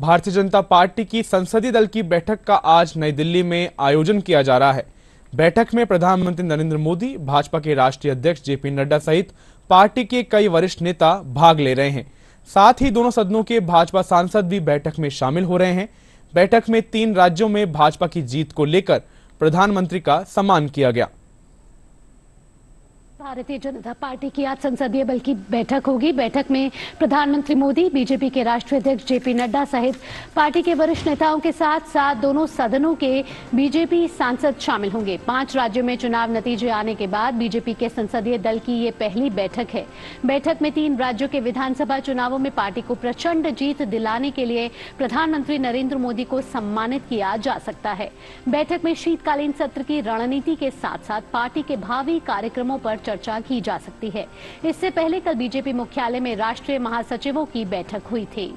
Bharatiya Janata party की संसदीय दल की बैठक का आज नई दिल्ली में आयोजन किया जा रहा है। बैठक में प्रधानमंत्री नरेंद्र मोदी, भाजपा के राष्ट्रीय अध्यक्ष जेपी नड्डा सहित पार्टी के कई वरिष्ठ नेता भाग ले रहे हैं। साथ ही दोनों सदनों के भाजपा सांसद भी बैठक में शामिल हो रहे हैं। बैठक में तीन राज्यों में भाजपा की जीत को लेकर प्रधानमंत्री का सम्मान किया गया। भारतीय जनता पार्टी की आज संसदीय बल की बैठक होगी। बैठक में प्रधानमंत्री मोदी, बीजेपी के राष्ट्रीय अध्यक्ष जेपी नड्डा सहित पार्टी के वरिष्ठ नेताओं के साथ साथ दोनों सदनों के बीजेपी सांसद शामिल होंगे। पाँच राज्यों में चुनाव नतीजे आने के बाद बीजेपी के संसदीय दल की ये पहली बैठक है। बैठक में तीन राज्यों के विधानसभा चुनावों में पार्टी को प्रचंड जीत दिलाने के लिए प्रधानमंत्री नरेंद्र मोदी को सम्मानित किया जा सकता है। बैठक में शीतकालीन सत्र की रणनीति के साथ साथ पार्टी के भावी कार्यक्रमों पर चर्चा की जा सकती है। इससे पहले कल बीजेपी मुख्यालय में राष्ट्रीय महासचिवों की बैठक हुई थी।